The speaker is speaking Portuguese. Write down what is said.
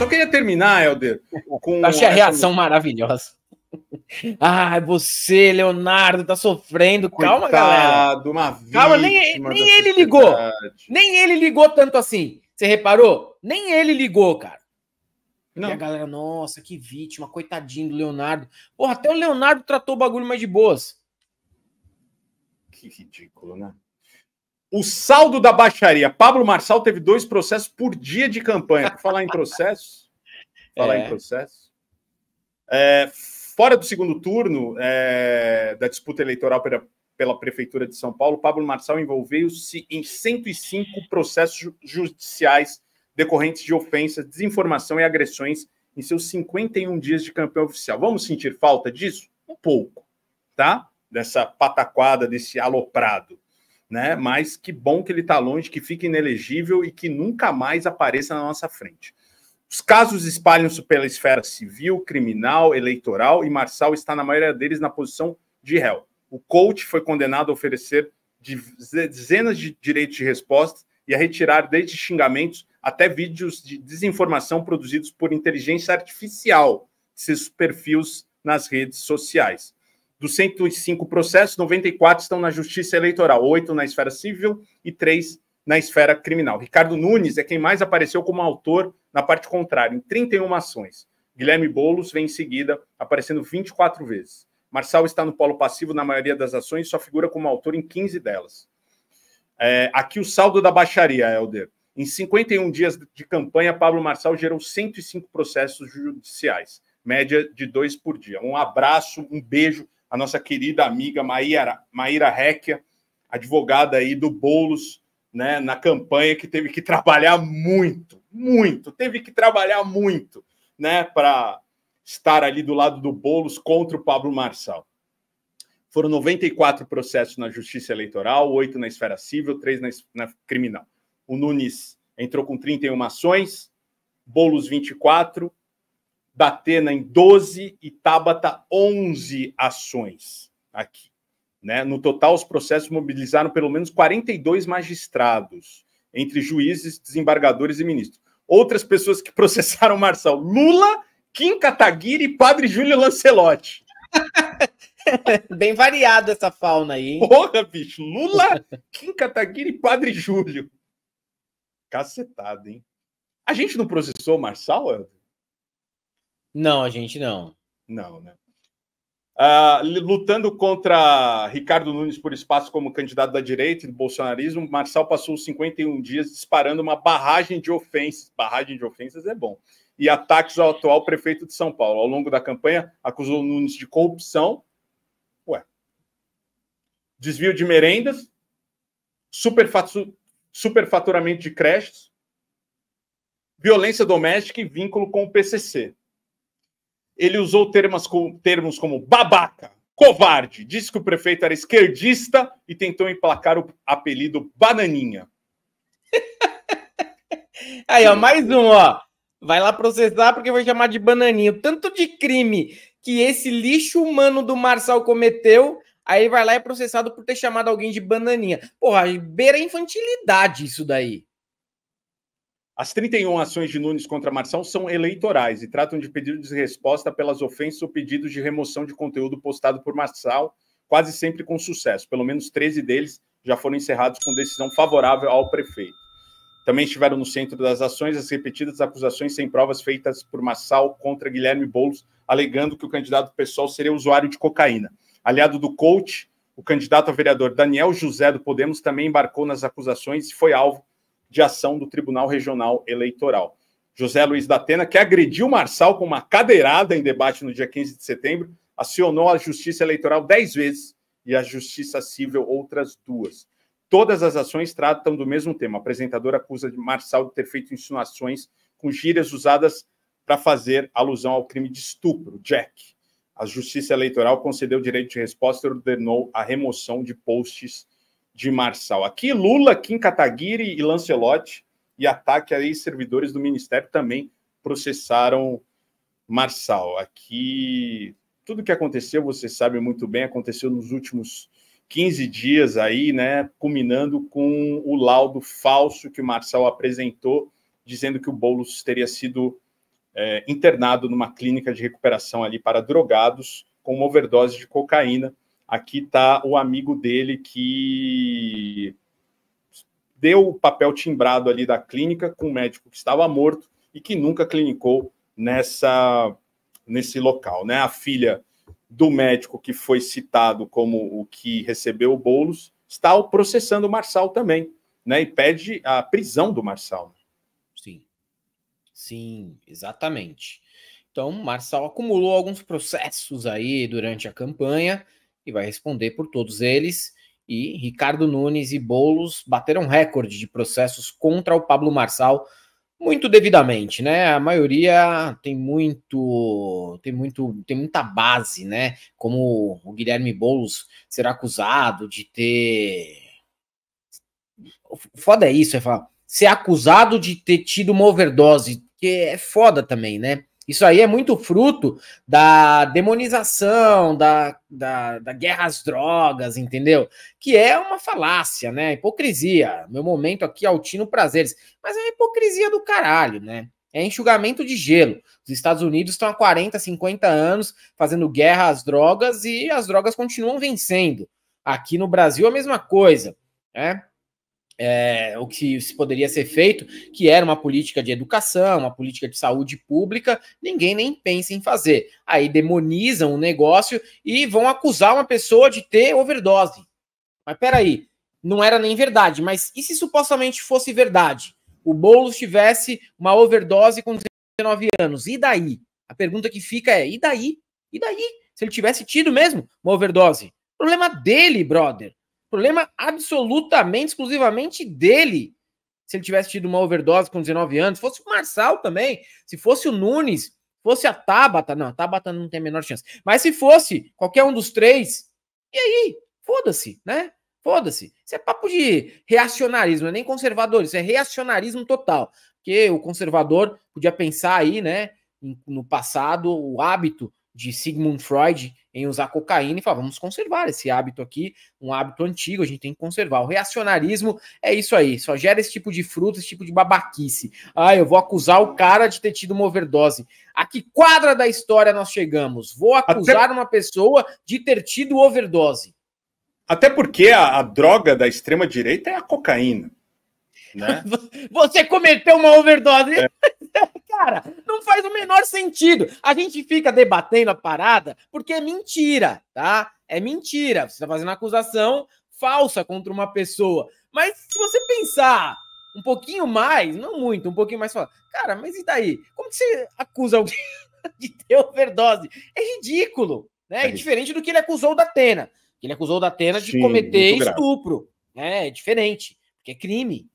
só queria terminar, Helder, com. Achei a reação essa... maravilhosa. Ah, você, Leonardo, tá sofrendo. Coitado, Calma, galera. Uma Calma, nem, nem ele ligou. Nem ele ligou tanto assim. Você reparou? Nem ele ligou, cara. Não. E a galera, nossa, que vítima, coitadinho do Leonardo. Porra, até o Leonardo tratou o bagulho mais de boas. Que ridículo, né? O saldo da baixaria. Pablo Marçal teve dois processos por dia de campanha. Por falar em processo. falar é. em processo. É, fora do segundo turno é, da disputa eleitoral pela, pela Prefeitura de São Paulo, Pablo Marçal envolveu-se em 105 processos judiciais decorrentes de ofensas, desinformação e agressões em seus 51 dias de campanha oficial. Vamos sentir falta disso? Um pouco, tá? Dessa pataquada, desse aloprado, né? Mas que bom que ele está longe, que fique inelegível e que nunca mais apareça na nossa frente. Os casos espalham-se pela esfera civil, criminal, eleitoral e Marçal está, na maioria deles, na posição de réu. O coach foi condenado a oferecer dezenas de direitos de resposta e a retirar desde xingamentos até vídeos de desinformação produzidos por inteligência artificial seus perfis nas redes sociais. Dos 105 processos, 94 estão na justiça eleitoral, oito na esfera civil e três na esfera criminal. Ricardo Nunes é quem mais apareceu como autor na parte contrária, em 31 ações. Guilherme Boulos vem em seguida, aparecendo 24 vezes. Marçal está no polo passivo na maioria das ações e só figura como autor em 15 delas. É, aqui o saldo da baixaria, Helder. Em 51 dias de campanha, Pablo Marçal gerou 105 processos judiciais, média de dois por dia. Um abraço, um beijo à nossa querida amiga Maíra, Maíra Recchia, advogada aí do Bolos, né, na campanha, que teve que trabalhar muito, muito, teve que trabalhar muito, né, para estar ali do lado do Bolos contra o Pablo Marçal. Foram 94 processos na Justiça Eleitoral, oito na esfera civil, três na, na criminal. O Nunes entrou com 31 ações, Bolos 24, Datena em 12 e Tabata 11 ações aqui. Né? No total, os processos mobilizaram pelo menos 42 magistrados, entre juízes, desembargadores e ministros. Outras pessoas que processaram Marçal: Lula, Kim Kataguiri e Padre Júlio Lancelotti. Bem variado essa fauna aí. Hein? Porra, bicho. Lula, Kim Kataguiri e Padre Júlio. Cacetado, hein? A gente não processou o Marçal, Não, a gente não. Não, né? Uh, lutando contra Ricardo Nunes por espaço como candidato da direita e do bolsonarismo, Marçal passou 51 dias disparando uma barragem de ofensas. Barragem de ofensas é bom. E ataques ao atual prefeito de São Paulo. Ao longo da campanha, acusou Nunes de corrupção, Ué. Desvio de merendas, superfatu... superfaturamento de creches, violência doméstica e vínculo com o PCC. Ele usou termos como, termos como babaca, covarde, disse que o prefeito era esquerdista e tentou emplacar o apelido Bananinha. Aí, ó, mais um, ó. Vai lá processar porque vai chamar de bananinha. Tanto de crime que esse lixo humano do Marçal cometeu, aí vai lá e é processado por ter chamado alguém de bananinha. Porra, beira infantilidade isso daí. As 31 ações de Nunes contra Marçal são eleitorais e tratam de pedidos de resposta pelas ofensas ou pedidos de remoção de conteúdo postado por Marçal, quase sempre com sucesso. Pelo menos 13 deles já foram encerrados com decisão favorável ao prefeito. Também estiveram no centro das ações as repetidas acusações sem provas feitas por Massal contra Guilherme Boulos, alegando que o candidato pessoal seria usuário de cocaína. Aliado do coach, o candidato a vereador Daniel José do Podemos também embarcou nas acusações e foi alvo de ação do Tribunal Regional Eleitoral. José Luiz da Atena, que agrediu Marçal com uma cadeirada em debate no dia 15 de setembro, acionou a Justiça Eleitoral dez vezes e a Justiça Civil outras duas. Todas as ações tratam do mesmo tema. O apresentador acusa de Marçal de ter feito insinuações com gírias usadas para fazer alusão ao crime de estupro, Jack. A Justiça Eleitoral concedeu direito de resposta e ordenou a remoção de posts de Marçal. Aqui, Lula, Kim Kataguiri e Lancelotti e ataque a ex-servidores do Ministério também processaram Marçal. Aqui, tudo que aconteceu, você sabe muito bem, aconteceu nos últimos 15 dias aí, né, culminando com o laudo falso que o Marçal apresentou, dizendo que o Boulos teria sido é, internado numa clínica de recuperação ali para drogados com uma overdose de cocaína. Aqui está o amigo dele que deu o papel timbrado ali da clínica com um médico que estava morto e que nunca clinicou nessa nesse local, né? A filha do médico que foi citado como o que recebeu o bolos está processando o Marçal também, né? E pede a prisão do Marçal. Sim. Sim, exatamente. Então, Marçal acumulou alguns processos aí durante a campanha e vai responder por todos eles. E Ricardo Nunes e Bolos bateram recorde de processos contra o Pablo Marçal muito devidamente, né? A maioria tem muito, tem muito, tem muita base, né? Como o Guilherme Boulos será acusado de ter foda é isso, é falar, ser acusado de ter tido uma overdose, que é foda também, né? Isso aí é muito fruto da demonização, da, da, da, guerra às drogas, entendeu? Que é uma falácia, né? Hipocrisia. Meu momento aqui, Altino Prazeres. Mas é uma hipocrisia do caralho, né? É enxugamento de gelo. Os Estados Unidos estão há 40, 50 anos fazendo guerra às drogas e as drogas continuam vencendo. Aqui no Brasil, a mesma coisa. Né? É, o que se poderia ser feito, que era uma política de educação, uma política de saúde pública, ninguém nem pensa em fazer. Aí demonizam o negócio e vão acusar uma pessoa de ter overdose. Mas peraí, não era nem verdade, mas e se supostamente fosse verdade? O Boulos tivesse uma overdose com 19 anos, e daí? A pergunta que fica é: e daí? E daí? Se ele tivesse tido mesmo uma overdose? Problema dele, brother. Problema absolutamente, exclusivamente dele. Se ele tivesse tido uma overdose com 19 anos, fosse o Marçal também, se fosse o Nunes, fosse a Tabata, não, a Tabata não tem a menor chance. Mas se fosse qualquer um dos três, e aí? Foda-se, né? Foda-se. Isso é papo de reacionarismo, não é nem conservador, isso é reacionarismo total. Porque o conservador podia pensar aí, né, no passado, o hábito de Sigmund Freud em usar cocaína e falar, vamos conservar esse hábito aqui, um hábito antigo, a gente tem que conservar. O reacionarismo é isso aí, só gera esse tipo de fruto, esse tipo de babaquice. Ah, eu vou acusar o cara de ter tido uma overdose. A que quadra da história nós chegamos? Vou acusar Até... uma pessoa de ter tido overdose. Até porque a, a droga da extrema direita é a cocaína. Né? Você cometeu uma overdose. É. Cara, não faz o menor sentido. A gente fica debatendo a parada porque é mentira, tá? É mentira. Você está fazendo acusação falsa contra uma pessoa. Mas se você pensar um pouquinho mais, não muito, um pouquinho mais, fala, cara, mas e daí? Como que você acusa alguém de ter overdose? É ridículo, né? É diferente do que ele acusou da Atena. Ele acusou da Atena de Sim, cometer estupro. É, é diferente, porque é crime.